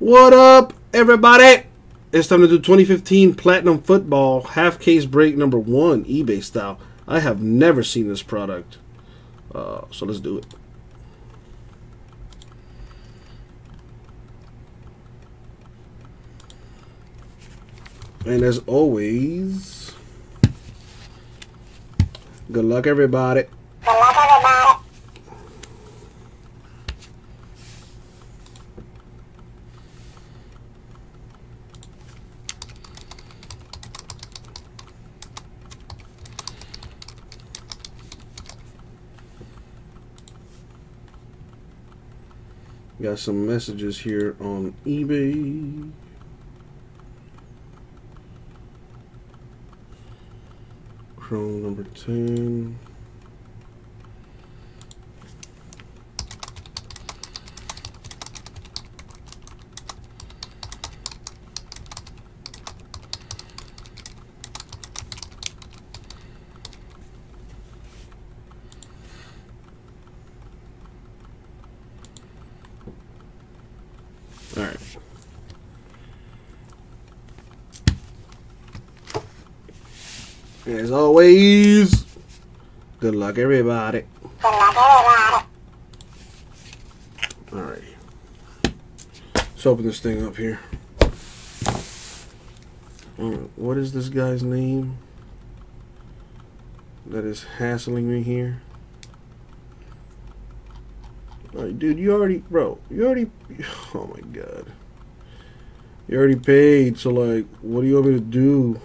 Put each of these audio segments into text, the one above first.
What up, everybody? It's time to do 2015 Platinum Football half case break number one, eBay style. I have never seen this product, uh, so let's do it. And as always, good luck, everybody. Good luck, everybody. Got some messages here on eBay. Chrome number 10. All right. As always, good luck, everybody. All right. Let's open this thing up here. What is this guy's name that is hassling me here? All right, dude, you already, bro, you already, oh my god. You already paid, so like, what do you want me to do?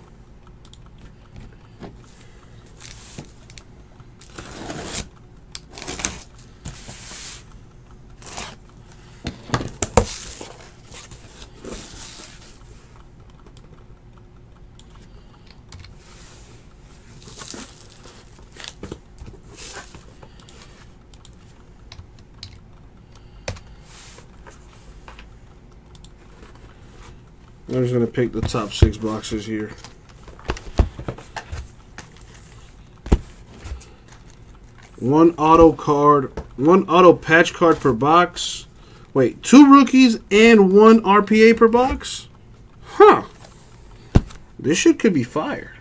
Pick the top six boxes here. One auto card, one auto patch card per box. Wait, two rookies and one RPA per box? Huh. This shit could be fire.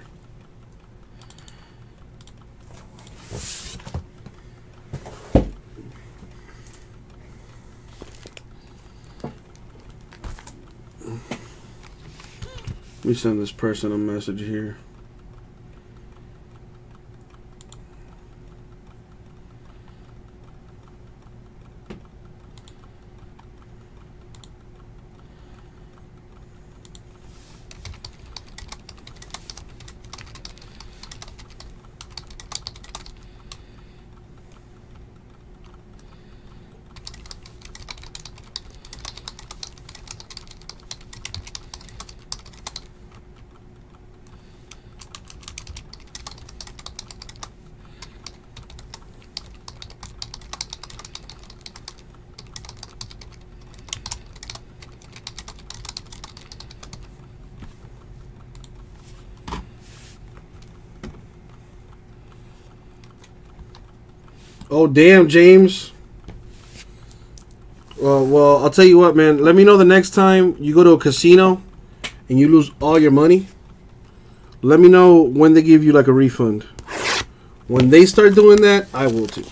Let me send this person a message here. Oh damn, James. Well, well, I'll tell you what, man. Let me know the next time you go to a casino and you lose all your money. Let me know when they give you like a refund. When they start doing that, I will too.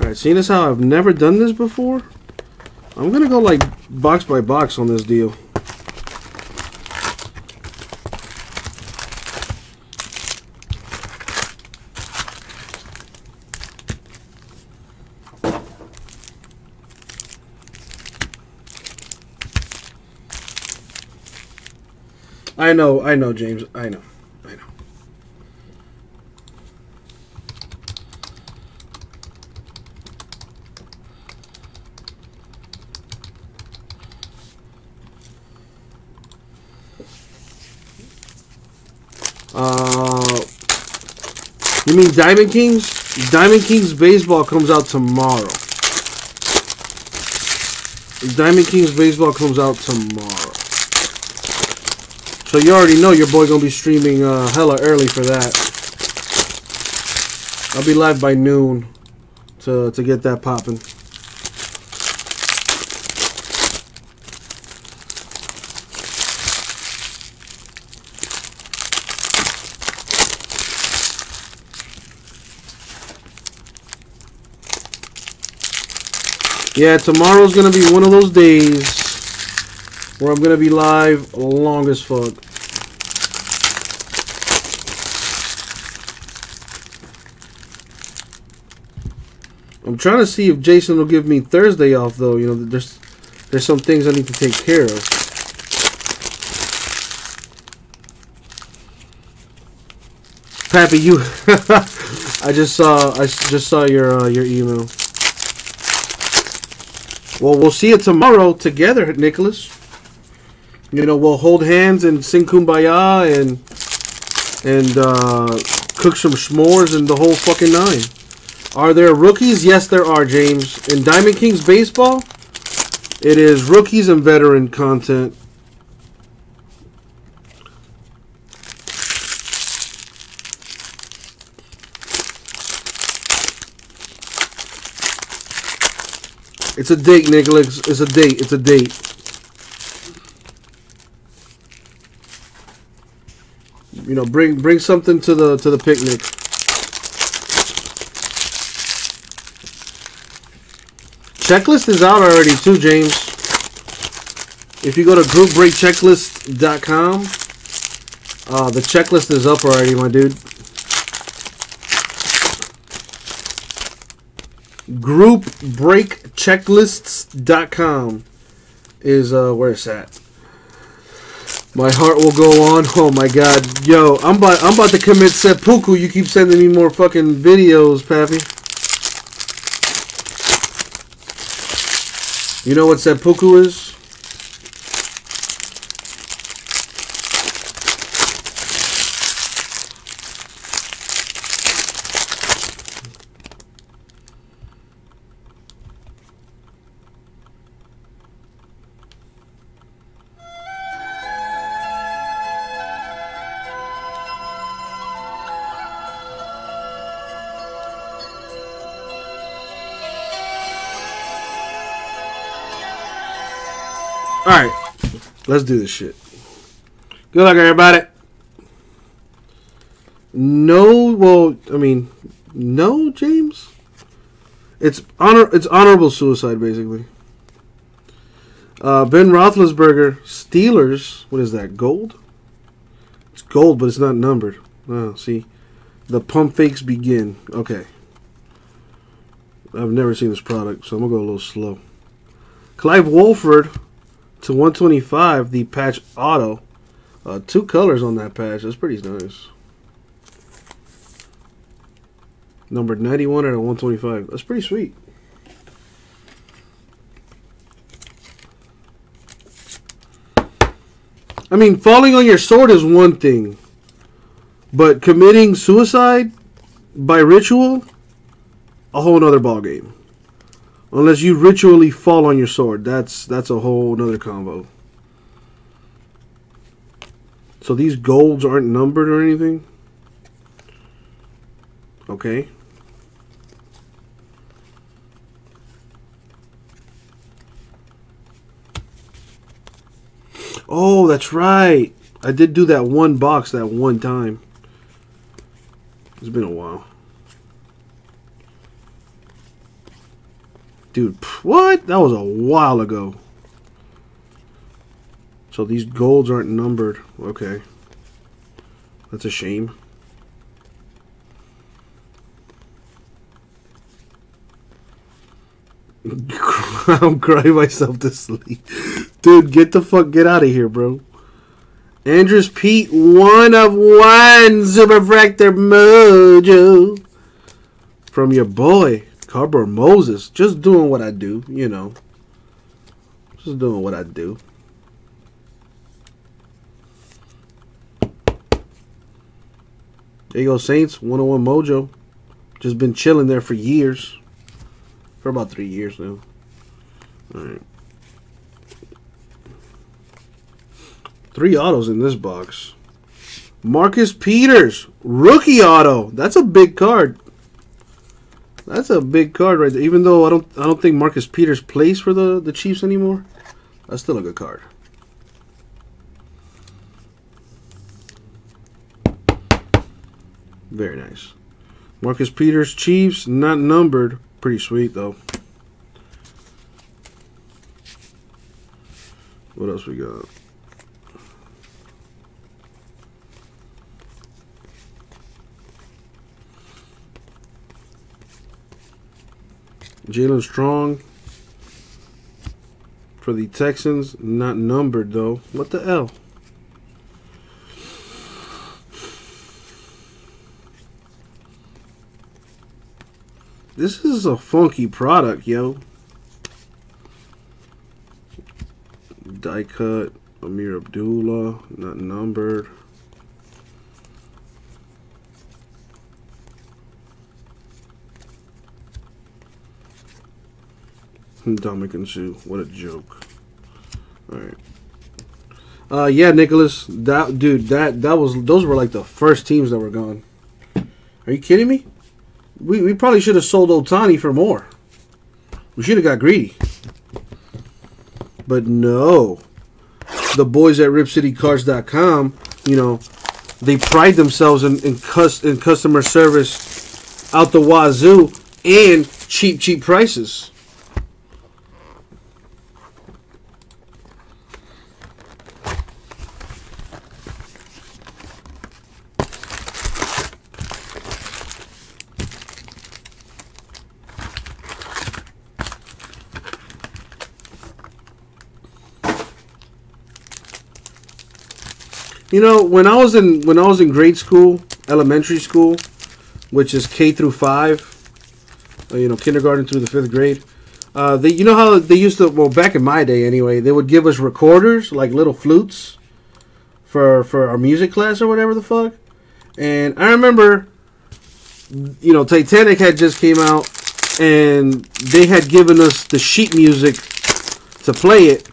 All right, seeing as how I've never done this before, I'm gonna go like box by box on this deal. I know, I know, James. I know, I know. Uh, you mean Diamond Kings? Diamond Kings baseball comes out tomorrow. Diamond Kings baseball comes out tomorrow. So you already know your boy gonna be streaming uh, hella early for that. I'll be live by noon to to get that popping. Yeah, tomorrow's gonna be one of those days where I'm gonna be live long as fuck. I'm trying to see if Jason will give me Thursday off though. You know, there's there's some things I need to take care of. Pappy, you. I just saw. I just saw your uh, your email. Well, we'll see it tomorrow together, Nicholas. You know, we'll hold hands and sing kumbaya and and uh, cook some s'mores and the whole fucking nine. Are there rookies? Yes, there are, James. In Diamond Kings baseball, it is rookies and veteran content. It's a date, Nicholas. It's a date. It's a date. You know, bring bring something to the to the picnic. Checklist is out already too, James. If you go to groupbreakchecklist.com, uh, the checklist is up already, my dude. Groupbreakchecklists.com is uh, where it's at. My heart will go on. Oh my god. Yo, I'm about I'm about to commit seppuku. You keep sending me more fucking videos, Pappy. You know what seppuku is? Let's do this shit. Good luck, everybody. No, well, I mean, no, James. It's honor. It's honorable suicide, basically. Uh, ben Roethlisberger, Steelers. What is that? Gold. It's gold, but it's not numbered. Oh, see, the pump fakes begin. Okay. I've never seen this product, so I'm gonna go a little slow. Clive Walford to 125, the patch auto. Uh, two colors on that patch. That's pretty nice. Number 91 out of 125. That's pretty sweet. I mean, falling on your sword is one thing, but committing suicide by ritual, a whole nother ballgame. Unless you ritually fall on your sword, that's that's a whole nother combo. So these golds aren't numbered or anything. Okay. Oh, that's right. I did do that one box that one time. It's been a while. Dude, what? That was a while ago. So these golds aren't numbered. Okay. That's a shame. I'm crying myself to sleep. Dude, get the fuck get out of here, bro. Andrus Peat, one of one Superfractor Mojo. From your boy, Cardboard Moses. Just doing what I do, you know. Just doing what I do. There you go, Saints. 101 Mojo. Just been chilling there for years. For about three years now. Alright. Three autos in this box. Marcus Peters, rookie auto. That's a big card. That's a big card right there. Even though I don't I don't think Marcus Peters plays for the, the Chiefs anymore. That's still a good card. Very nice. Marcus Peters, Chiefs, not numbered. Pretty sweet though. What else we got? Jaelen Strong for the Texans, not numbered though. What the L? This is a funky product, yo. Die cut, Ameer Abdullah, not numbered. Dominican Sue, what a joke. All right. Uh, yeah, Nicholas, that dude, that that was those were like the first teams that were gone. Are you kidding me? We we probably should have sold Ohtani for more. We should have got greedy. But no. The boys at RipCityCards.com, you know, they pride themselves in in, cus- in customer service out the wazoo and cheap cheap prices. Know, when I was in when I was in grade school, elementary school, which is K through five, uh, you know, kindergarten through the fifth grade. Uh, they, you know how they used to, well, back in my day anyway, they would give us recorders like little flutes for for our music class or whatever the fuck. And I remember, you know, Titanic had just came out, and they had given us the sheet music to play it.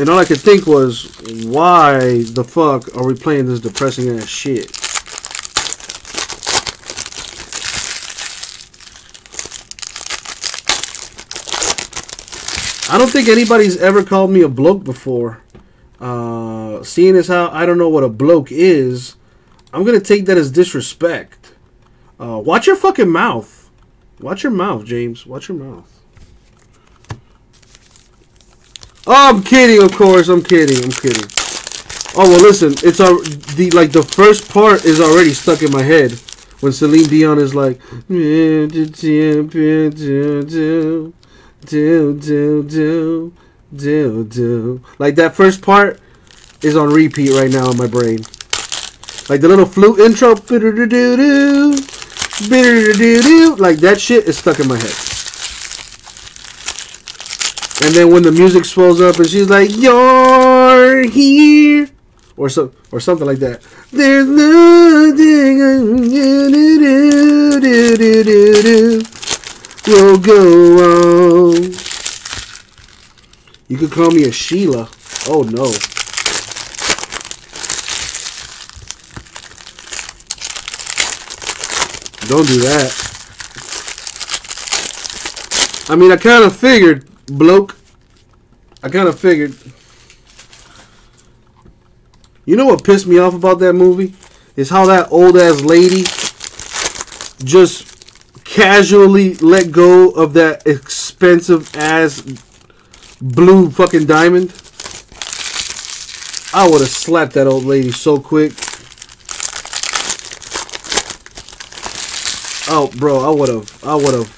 And all I could think was, why the fuck are we playing this depressing ass shit? I don't think anybody's ever called me a bloke before. Uh, seeing as how I don't know what a bloke is, I'm gonna take that as disrespect. Uh, watch your fucking mouth. Watch your mouth, James. Watch your mouth. Oh, I'm kidding, of course. I'm kidding. I'm kidding. Oh well, listen. It's our the like the first part is already stuck in my head when Celine Dion is like do do do do do like that first part is on repeat right now in my brain. Like the little flute intro, like that shit is stuck in my head. And then when the music swells up and she's like, "You're here," or so, or something like that. There's nothing will go on. You could call me a Sheila. Oh no. Don't do that. I mean, I kind of figured bloke. I kind of figured. You know what pissed me off about that movie? Is how that old ass lady just casually let go of that expensive ass blue fucking diamond. I would have slapped that old lady so quick. Oh, bro, I would have. I would have.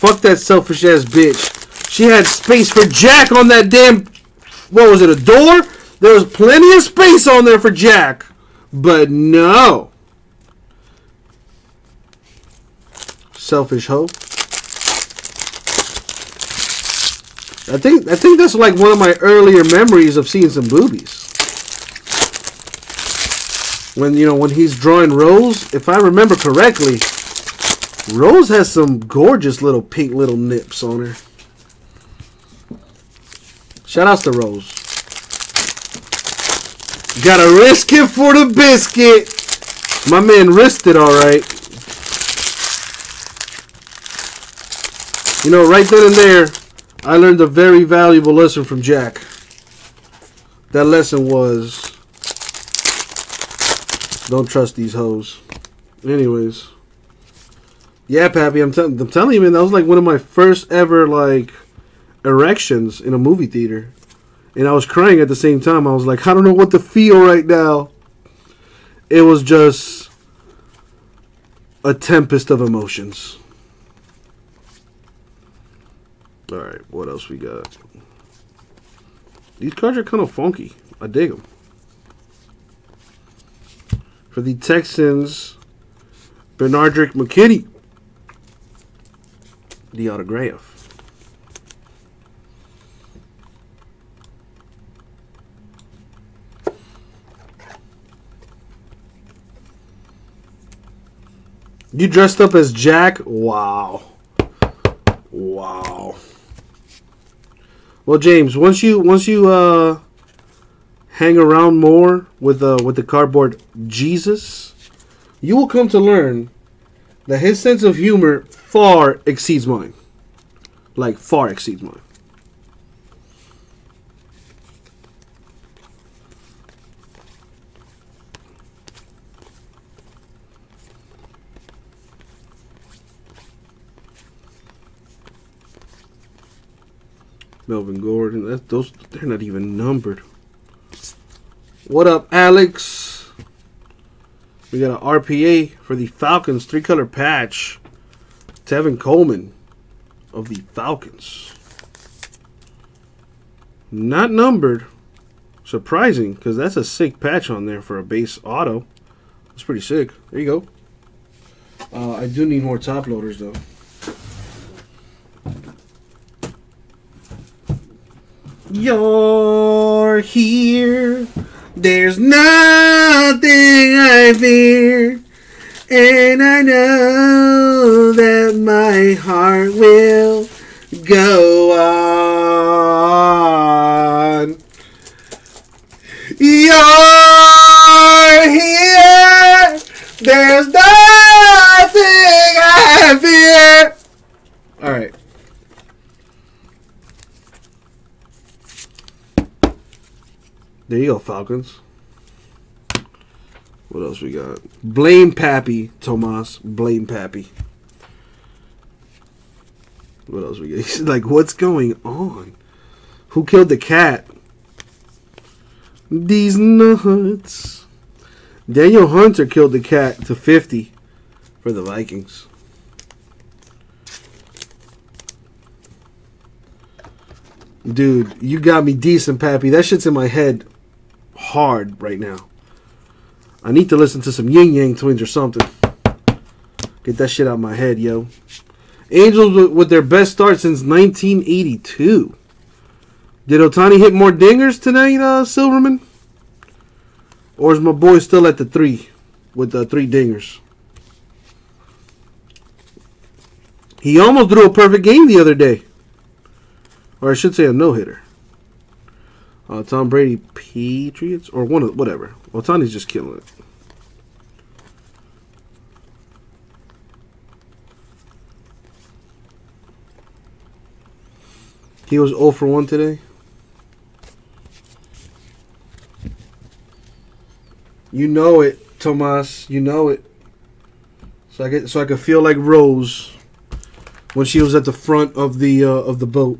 Fuck that selfish ass bitch. She had space for Jack on that damn. What was it? A door? There was plenty of space on there for Jack, but no. Selfish hoe. I think I think that's like one of my earlier memories of seeing some boobies. When you know when he's drawing Rose, if I remember correctly, Rose has some gorgeous little pink little nips on her. Shout outs to Rose. Gotta risk it for the biscuit. My man risked it all right. You know, right then and there, I learned a very valuable lesson from Jack. That lesson was don't trust these hoes. Anyways. Yeah, Pappy, I'm, I'm telling you, man, that was like one of my first ever, like, erections in a movie theater, and I was crying at the same time. I was like, I don't know what to feel right now. It was just a tempest of emotions. All right, what else we got? These cards are kind of funky. I dig them. For the Texans, Benardrick McKinney. The autograph. You dressed up as Jack? Wow. Wow. Well, James, once you once you uh hang around more with uh with the cardboard Jesus, you will come to learn that his sense of humor far exceeds mine. Like far exceeds mine. Melvin Gordon. Those they're not even numbered. What up, Alex? We got an RPA for the Falcons, three color patch. Tevin Coleman of the Falcons. Not numbered. Surprising, because that's a sick patch on there for a base auto. That's pretty sick. There you go. Uh, I do need more top loaders though. You're here. There's nothing I fear. And I know that my heart will go on. You're here. There's nothing I fear. All right. There you go, Falcons. What else we got? Blame Pappy, Tomas. Blame Pappy. What else we? He's like, what's going on? Who killed the cat? These nuts. Danielle Hunter killed the cat to 50 for the Vikings. Dude, you got me decent, Pappy. That shit's in my head hard right now. I need to listen to some Yin Yang Twins or something. Get that shit out of my head, yo. Angels with- their best start since 1982. Did Ohtani hit more dingers tonight, uh, Silverman? Or is my boy still at the three with the three dingers? He almost threw a perfect game the other day. Or I should say a no hitter. Uh, Tom Brady Patriots or one of whatever. Ohtani's just killing it. He was 0 for 1 today. You know it, Tomas. You know it. So I get so I could feel like Rose when she was at the front of the uh, of the boat.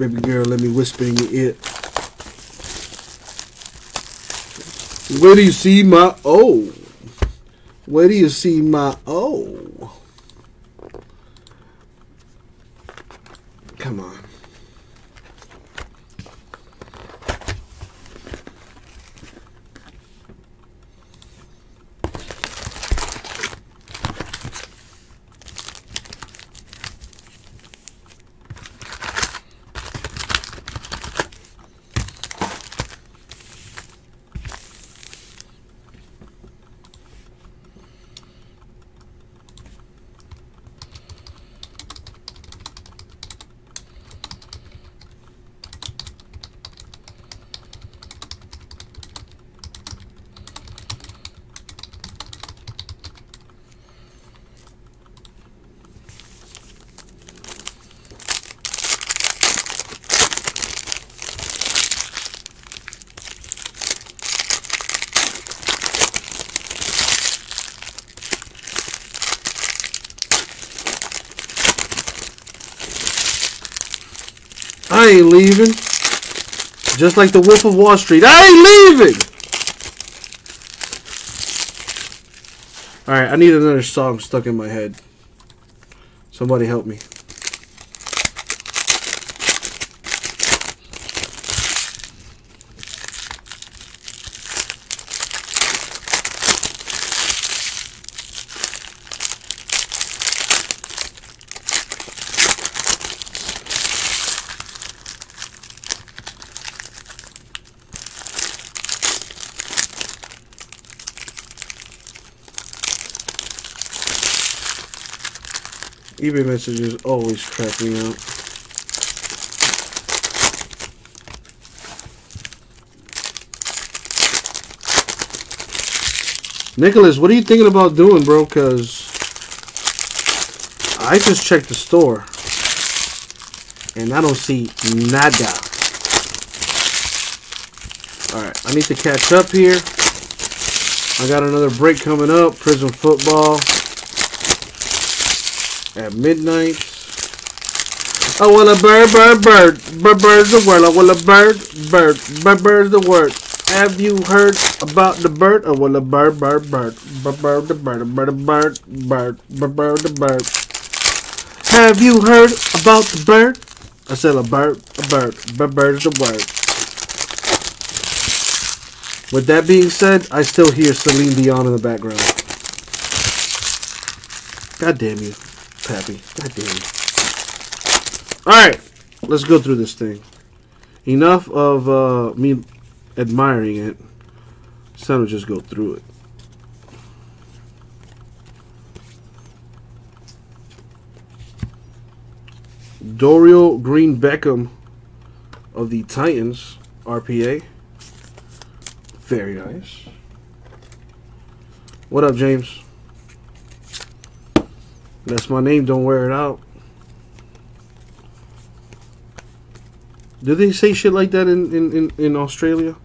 Baby girl, let me whisper in your ear. Where do you see my O? Where do you see my O? I ain't leaving. Just like the Wolf of Wall Street. I ain't leaving! Alright, I need another song stuck in my head. Somebody help me. eBay messages always crack me up. Nicholas, what are you thinking about doing, bro? Because I just checked the store and I don't see nada. Alright, I need to catch up here. I got another break coming up. Prism football at midnight. I want a bird, bird, bird. Bird, bird's the word. I want a bird, bird. Bird, bird's the word. Have you heard about the bird? I want a bird, bird, bird. Bird, bird, the bird. Bird, bird, bird. Bird, bird, the bird. Have you heard about the bird? I said a bird, a bird. Bird, bird's the word. With that being said, I still hear Celine Dion in the background. God damn you. Pappy. God damn it. Alright, let's go through this thing. Enough of uh, me admiring it. It's time to just go through it. Dorial Green Beckham of the Titans, RPA. Very nice. What up, James? That's my name. Don't wear it out. Do they say shit like that in, in, in, in Australia?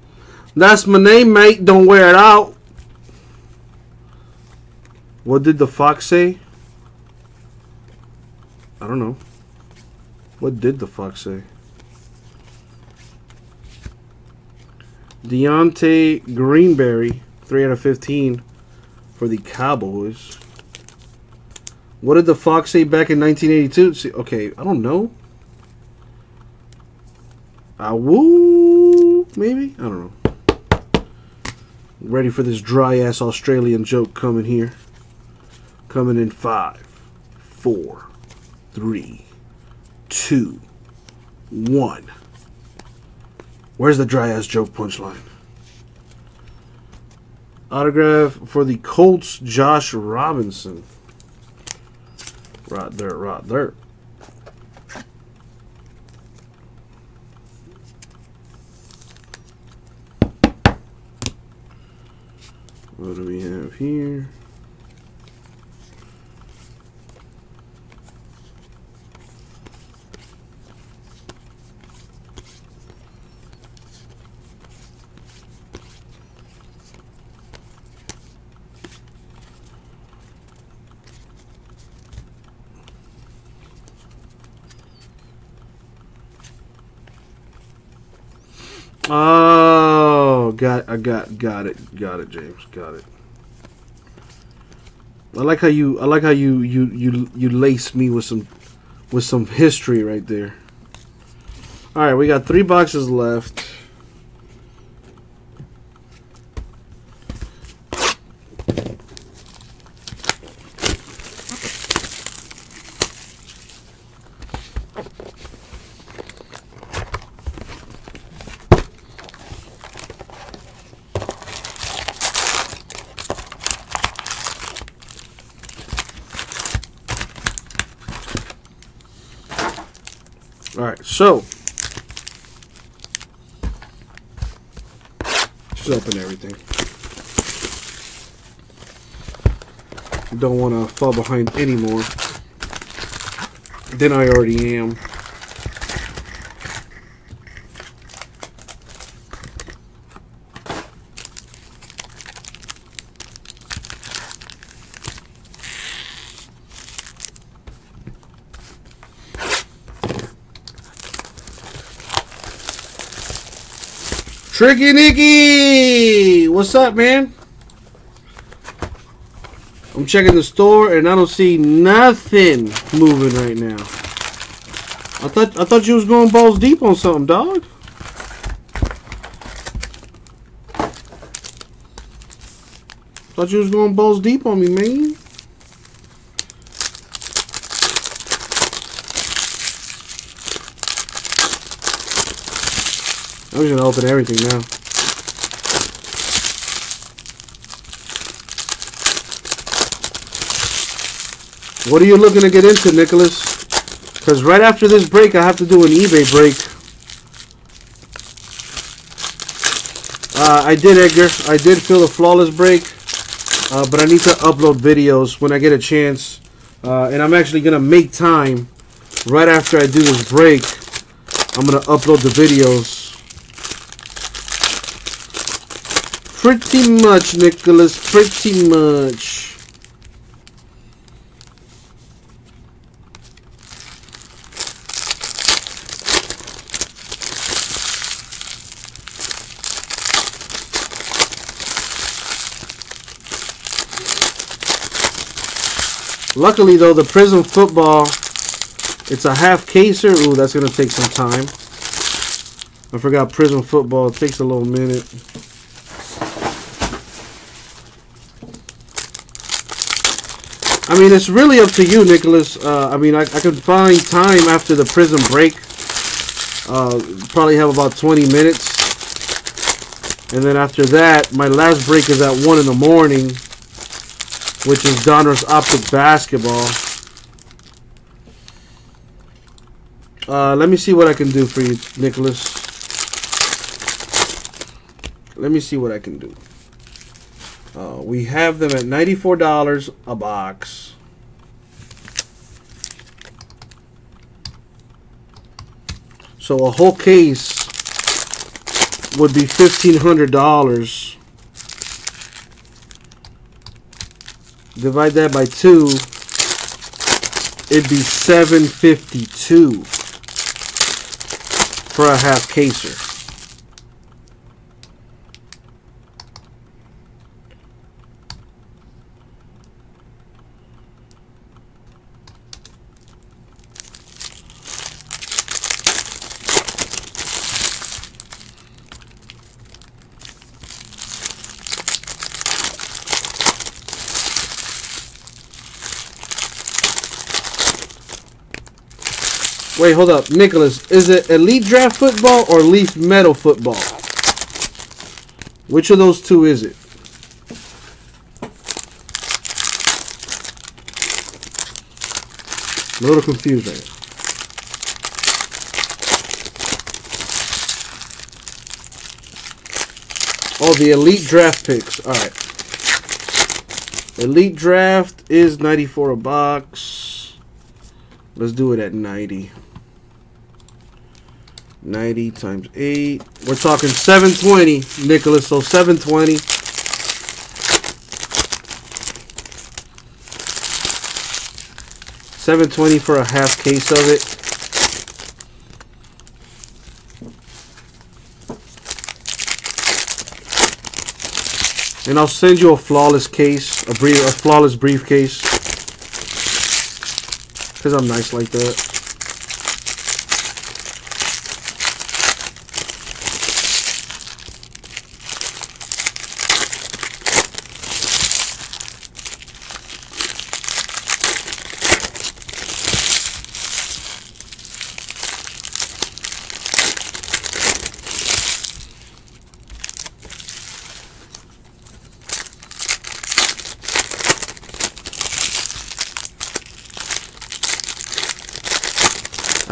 That's my name, mate. Don't wear it out. What did the fox say? I don't know. What did the fox say? Deontay Greenberry, 3 out of 15 for the Cowboys. What did the Fox say back in 1982? See, okay, I don't know. Ah, woo, maybe? I don't know. Ready for this dry ass Australian joke coming here. Coming in five, four, three, two, one. Where's the dry ass joke punchline? Autograph for the Colts, Josh Robinson. Right there, right there. What do we have here? Oh, got I got got it, got it, James, got it. I like how you I like how you you you you lace me with some with some history right there. All right, we got three boxes left. All right, so just open everything. Don't want to fall behind anymore than I already am. Tricky Nicky! What's up, man? I'm checking the store and I don't see nothing moving right now. I thought I thought you was going balls deep on something, dog. Thought you was going balls deep on me, man. I'm just gonna open everything now. What are you looking to get into, Nicholas? Because right after this break, I have to do an eBay break. Uh, I did, Edgar. I did feel a flawless break. Uh, but I need to upload videos when I get a chance. Uh, and I'm actually going to make time right after I do this break. I'm going to upload the videos. Pretty much, Nicholas. Pretty much. Luckily, though, the Prism football, it's a half caser. Ooh, that's going to take some time. I forgot Prism football. It takes a little minute. I mean, it's really up to you, Nicholas. Uh, I mean, I, I could find time after the Prism break. Uh, probably have about 20 minutes. And then after that, my last break is at 1 in the morning which is Donruss Optic Basketball. Uh, let me see what I can do for you, Nicholas. Let me see what I can do. Uh, we have them at $94 a box. So a whole case would be $1,500. divide that by 2 it'd be 752 for a half caser Wait, hold up. Nicholas, is it Elite Draft Football or Leaf Metal Football? Which of those two is it? I'm a little confused right Oh, the Elite Draft picks. All right. Elite Draft is 94 a box. Let's do it at 90. 90 times 8. We're talking 720, Nicholas. So 720. Seven twenty for a half case of it. And I'll send you a flawless case, a brief, a flawless briefcase, because I'm nice like that.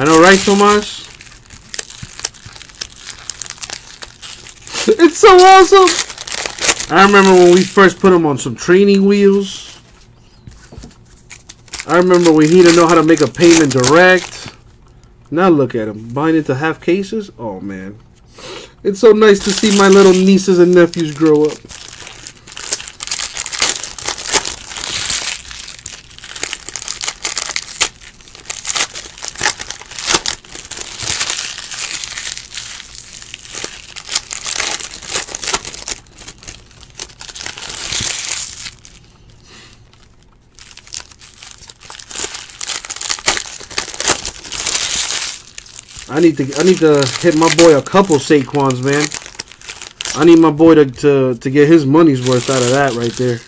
I know, right, Tomas? it's so awesome! I remember when we first put them on some training wheels. I remember when he didn't know how to make a payment direct. Now look at him, buying into half cases. Oh, man. It's so nice to see my little nieces and nephews grow up. Need to I need to hit my boy a couple Saquons, man. I need my boy to, to, to get his money's worth out of that right there.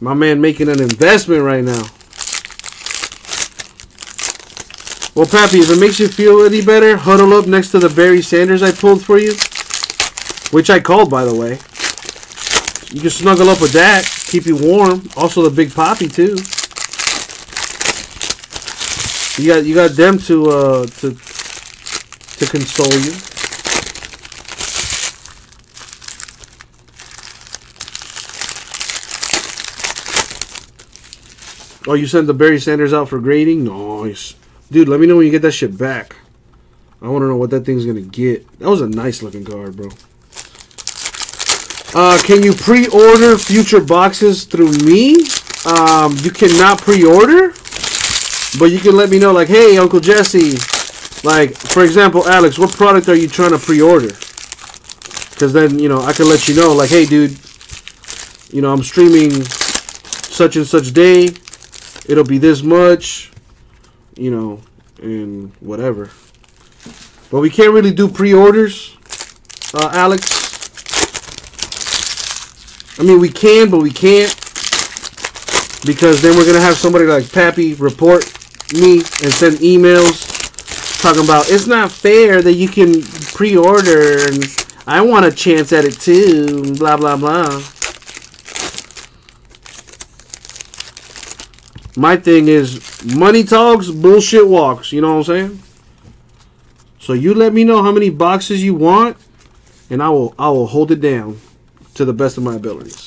My man making an investment right now. Well, Pappy, if it makes you feel any better, huddle up next to the Barry Sanders I pulled for you. Which I called, by the way. You can snuggle up with that. Keep you warm. Also the Big Poppy, too. You got you got them to uh to to console you. Oh, you sent the Barry Sanders out for grading? Nice. Dude, let me know when you get that shit back. I want to know what that thing's going to get. That was a nice looking card, bro. Uh, can you pre-order future boxes through me? Um, you cannot pre-order, but you can let me know, like, hey, Uncle Jesse, like, for example, Alex, what product are you trying to pre-order? Because then, you know, I can let you know, like, hey, dude, you know, I'm streaming such and such day. It'll be this much, you know, and whatever. But we can't really do pre-orders, uh, Alex. I mean, we can, but we can't. Because then we're going to have somebody like Pappy report me and send emails talking about it's not fair that you can pre-order and I want a chance at it too, blah, blah, blah. My thing is money talks, bullshit walks. You know what I'm saying? So you let me know how many boxes you want, and I will I will hold it down to the best of my abilities.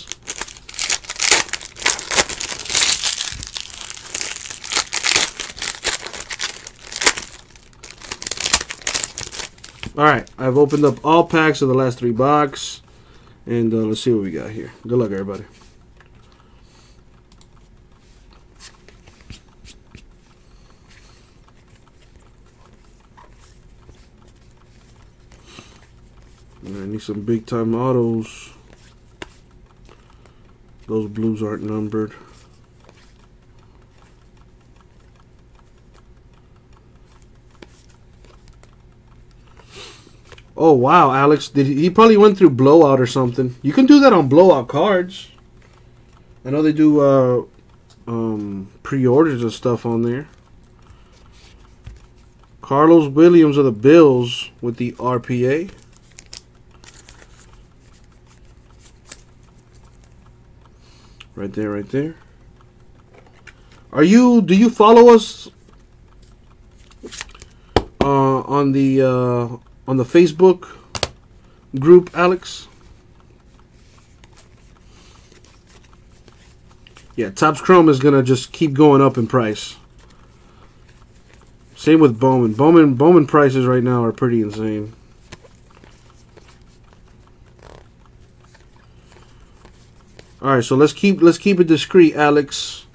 All right, I've opened up all packs of the last three box, and uh, let's see what we got here. Good luck, everybody. I need some big time autos. Those blues aren't numbered. Oh wow, Alex! Did he, he probably went through blowout or something? You can do that on blowout cards. I know they do uh, um, pre-orders and stuff on there. Carlos Williams of the Bills with the RPA. Right there, right there. Are you? Do you follow us uh, on the uh, on the Facebook group, Alex? Yeah, Topps Chrome is gonna just keep going up in price. Same with Bowman. Bowman Bowman prices right now are pretty insane. All right, so let's keep let's keep it discreet, Alex.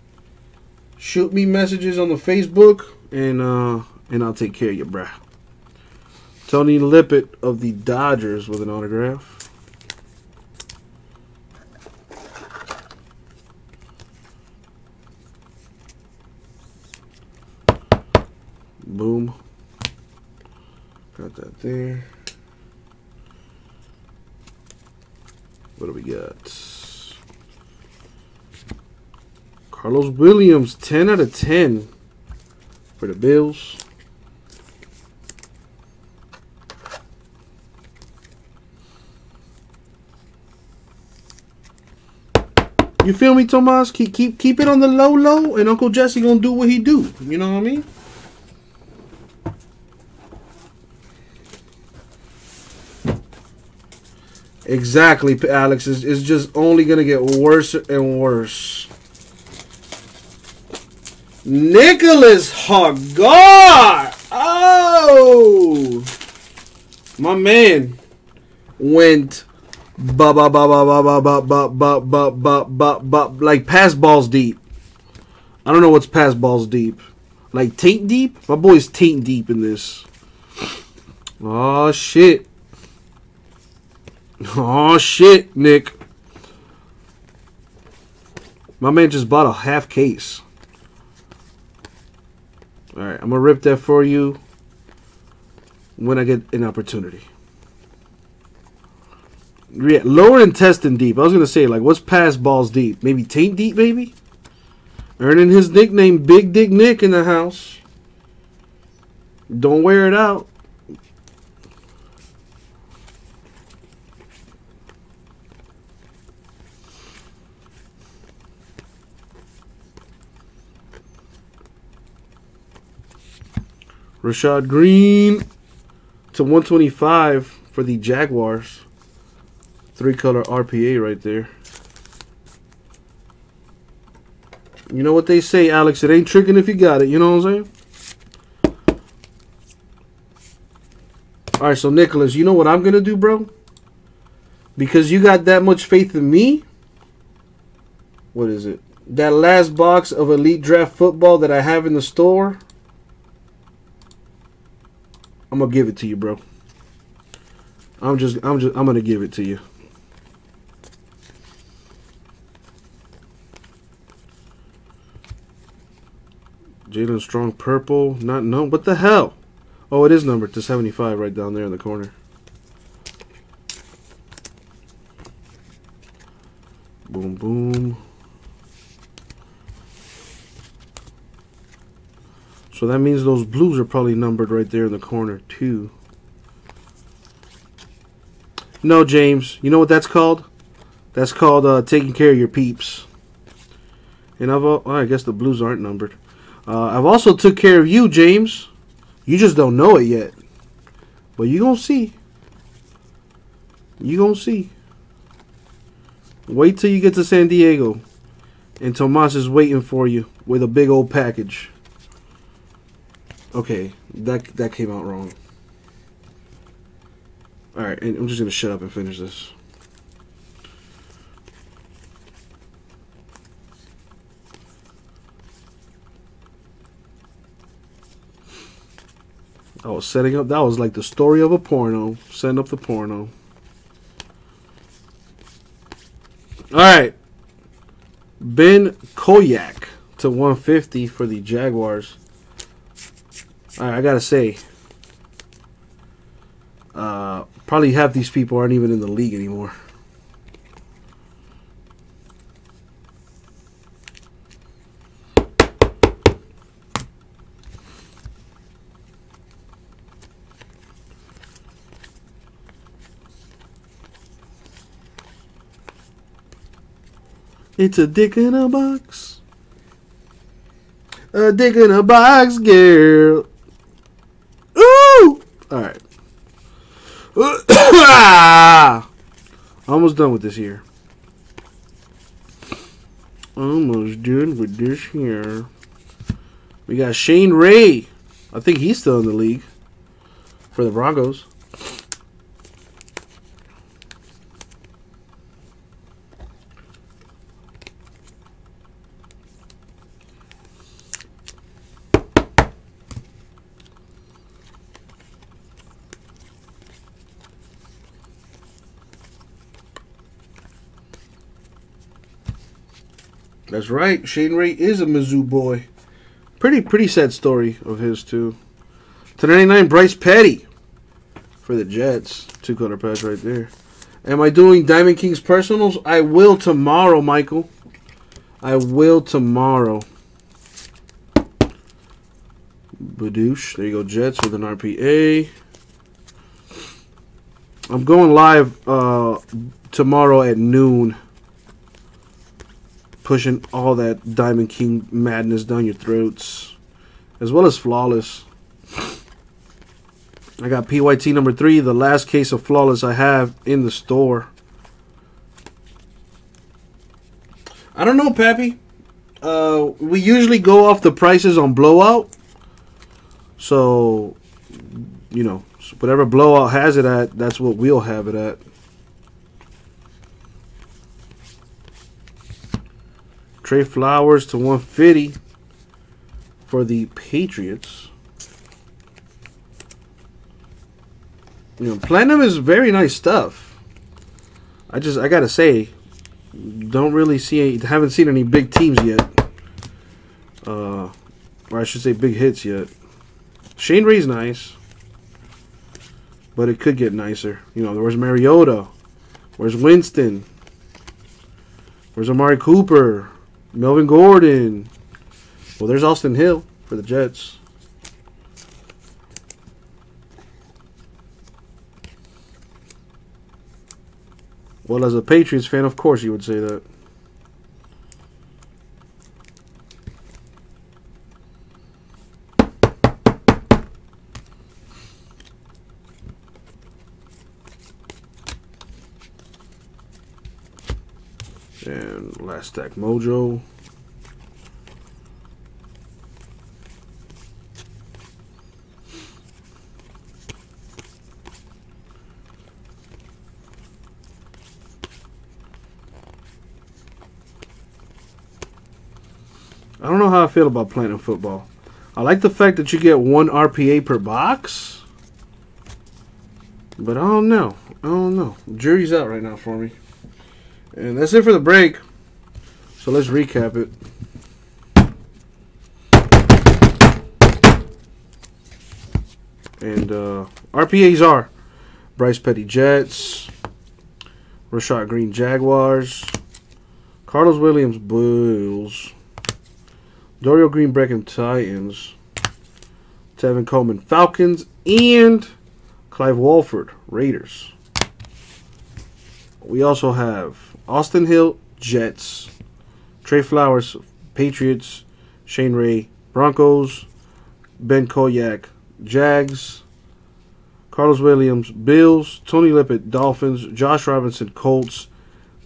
Shoot me messages on the Facebook, and uh, and I'll take care of you, bruh. Tony Lippett of the Dodgers with an autograph. Boom. Got that there. What do we got? Carlos Williams, 10 out of 10 for the Bills. You feel me, Tomas? Keep keep keep it on the low low, and Uncle Jesse gonna do what he do. You know what I mean? Exactly, Alex. It's, it's just only gonna get worse and worse. Nicholas Hagar. Oh, my man went ba ba ba ba ba ba ba ba ba ba ba like pass balls deep. I don't know what's pass balls deep. Like taint deep? My boy's taint deep in this. Oh shit. Oh shit, Nick. My man just bought a half case. All right, I'm gonna rip that for you when I get an opportunity. Yeah, lower intestine deep. I was gonna say like, what's past balls deep? Maybe taint deep, maybe. Earning his nickname, Big Dick Nick, in the house. Don't wear it out. Rashad Greene to 125 for the Jaguars. Three color RPA right there. You know what they say, Alex? It ain't tricking if you got it. You know what I'm saying? All right, so Nicholas, you know what I'm gonna do, bro? Because you got that much faith in me. What is it? That last box of Elite Draft football that I have in the store. I'm gonna give it to you, bro. I'm just, I'm just, I'm gonna give it to you. Jaelen Strong purple, not no. What the hell? Oh, it is numbered to 75 right down there in the corner. Boom, boom. So that means those blues are probably numbered right there in the corner too. No, James. You know what that's called? That's called uh, taking care of your peeps. And I've, well, I guess the blues aren't numbered. Uh, I've also took care of you, James. You just don't know it yet. But you gonna see. You gonna see. Wait till you get to San Diego. And Tomas is waiting for you with a big old package. Okay, that that came out wrong. Alright, and I'm just gonna shut up and finish this. I was setting up. That was like the story of a porno. Setting up the porno. All right. Ben Koyack to 150 for the Jaguars. All right, I gotta say, uh, probably half these people aren't even in the league anymore. It's a dick in a box. A dick in a box, girl. Ooh! Alright. Almost done with this here. Almost done with this here. We got Shane Ray. I think he's still in the league for the Broncos. That's right. Shane Ray is a Mizzou boy. Pretty pretty sad story of his too. To 99 Bryce Petty for the Jets. Two color patch right there. Am I doing Diamond Kings personals? I will tomorrow, Michael. I will tomorrow. Badoosh. There you go, Jets with an RPA. I'm going live uh, tomorrow at noon pushing all that Diamond King madness down your throats, as well as Flawless. I got PYT number three, the last case of Flawless I have in the store. I don't know, Pappy. Uh, we usually go off the prices on Blowout. So, you know, whatever Blowout has it at, that's what we'll have it at. Trey Flowers to 150 for the Patriots. You know, Platinum is very nice stuff. I just, I gotta say, don't really see, any, haven't seen any big teams yet. Uh, or I should say big hits yet. Shane Ray's nice. But it could get nicer. You know, where's Mariota? Where's Winston? Where's Amari Cooper? Melvin Gordon? Well, there's Austin Hill for the Jets. Well, as a Patriots fan, of course you would say that. And last stack mojo. I don't know how I feel about Platinum Football. I like the fact that you get one RPA per box. But I don't know. I don't know. Jury's out right now for me. And that's it for the break. So let's recap it. And uh, RPAs are Bryce Petty Jets, Rashad Greene Jaguars, Carlos Williams Bills, Dorial Green Beckham Titans, Tevin Coleman Falcons, and Clive Walford Raiders. We also have Austin Hill Jets, Trey Flowers Patriots, Shane Ray Broncos, Ben Koyack Jags, Carlos Williams Bills, Tony Lippett Dolphins, Josh Robinson Colts,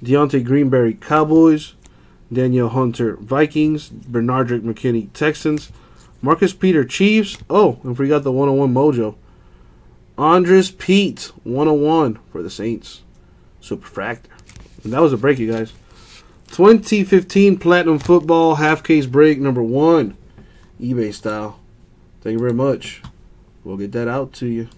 Deontay Greenberry Cowboys, Danielle Hunter Vikings, Benardrick McKinney Texans, Marcus Peter Chiefs. Oh, and forgot the 101 Mojo. Andrus Peat 101 for the Saints. Superfractor. And that was a break, you guys. 2015 Platinum Football half case break number one. eBay style. Thank you very much. We'll get that out to you.